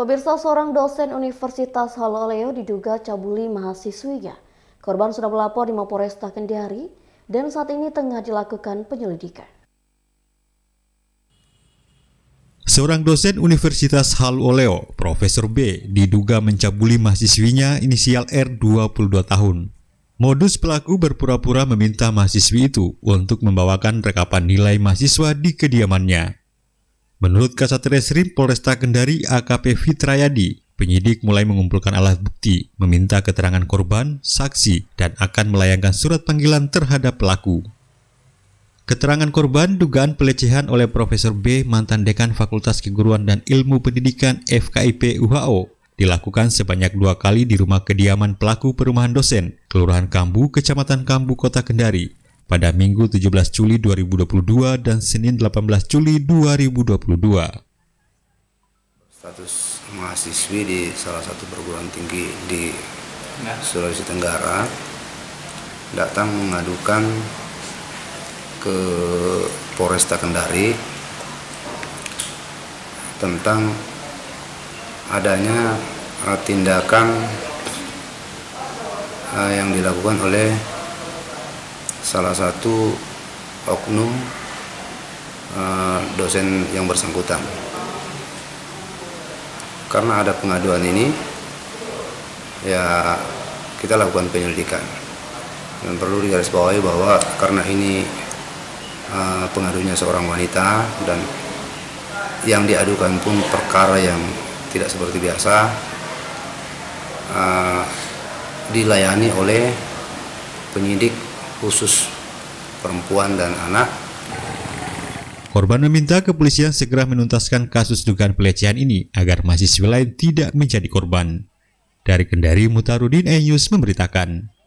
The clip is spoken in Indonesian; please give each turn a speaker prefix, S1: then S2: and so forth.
S1: Pemirsa seorang dosen Universitas Haloleo diduga cabuli mahasiswinya. Korban sudah melapor di Mapolresta Kendari dan saat ini tengah dilakukan penyelidikan.
S2: Seorang dosen Universitas Haloleo, Profesor B, diduga mencabuli mahasiswinya inisial R 22 tahun. Modus pelaku berpura-pura meminta mahasiswi itu untuk membawakan rekapan nilai mahasiswa di kediamannya. Menurut Kasat Reskrim Polresta Kendari AKP Fitrayadi, penyidik mulai mengumpulkan alat bukti, meminta keterangan korban, saksi, dan akan melayangkan surat panggilan terhadap pelaku. Keterangan korban dugaan pelecehan oleh Profesor B, mantan dekan Fakultas Keguruan dan Ilmu Pendidikan FKIP UHO, dilakukan sebanyak dua kali di rumah kediaman pelaku perumahan dosen, Kelurahan Kambu, Kecamatan Kambu, Kota Kendari, pada Minggu 17 Juli 2022 dan Senin 18 Juli 2022.
S3: Status mahasiswi di salah satu perguruan tinggi di Sulawesi Tenggara datang mengadukan ke Polresta Kendari tentang adanya tindakan uh, yang dilakukan oleh salah satu oknum uh, dosen yang bersangkutan. Karena ada pengaduan ini, ya kita lakukan penyelidikan. Dan perlu digarisbawahi bahwa karena ini uh, pengadunya seorang wanita dan yang diadukan pun perkara yang tidak seperti biasa uh, dilayani oleh penyidik khusus perempuan dan anak.
S2: Korban meminta kepolisian segera menuntaskan kasus dugaan pelecehan ini agar mahasiswa lain tidak menjadi korban. Dari Kendari, Mutarudin E News memberitakan.